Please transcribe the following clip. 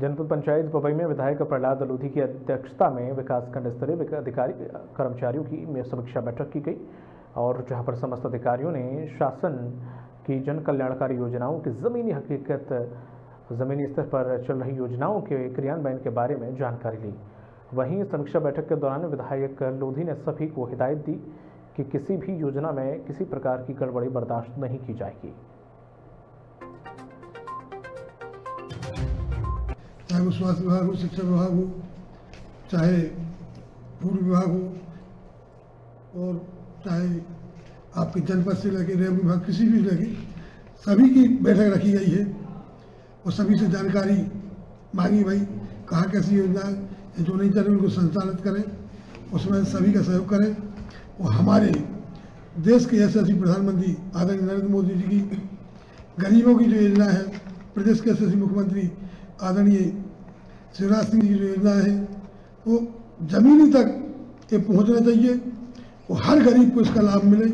जनपद पंचायत पपई में विधायक प्रहलाद लोधी की अध्यक्षता में विकासखंड स्तरीय अधिकारी कर्मचारियों की समीक्षा बैठक की गई और जहाँ पर समस्त अधिकारियों ने शासन की जन कल्याणकारी योजनाओं की ज़मीनी हकीकत, ज़मीनी स्तर पर चल रही योजनाओं के क्रियान्वयन के बारे में जानकारी ली। वहीं समीक्षा बैठक के दौरान विधायक लोधी ने सभी को हिदायत दी कि किसी भी योजना में किसी प्रकार की गड़बड़ी बर्दाश्त नहीं की जाएगी। चाहे वो स्वास्थ्य विभाग हो, शिक्षा विभाग हो, चाहे फ़ूड विभाग हो, और चाहे आपके जनपद से लगे रेल विभाग, किसी भी लगे सभी की बैठक रखी गई है। और सभी से जानकारी मांगी भाई, कहाँ कैसी योजना है जो नहीं चल रही उनको संचालित करें, उसमें सभी का सहयोग करें। और हमारे देश के यशस्वी प्रधानमंत्री आदरणीय नरेंद्र मोदी जी की गरीबों की जो योजना है, प्रदेश के यशस्वी मुख्यमंत्री आदरणीय शिवराज सिंह की जो योजना है, वो जमीनी तक ये पहुँचना चाहिए। वो हर गरीब को इसका लाभ मिले।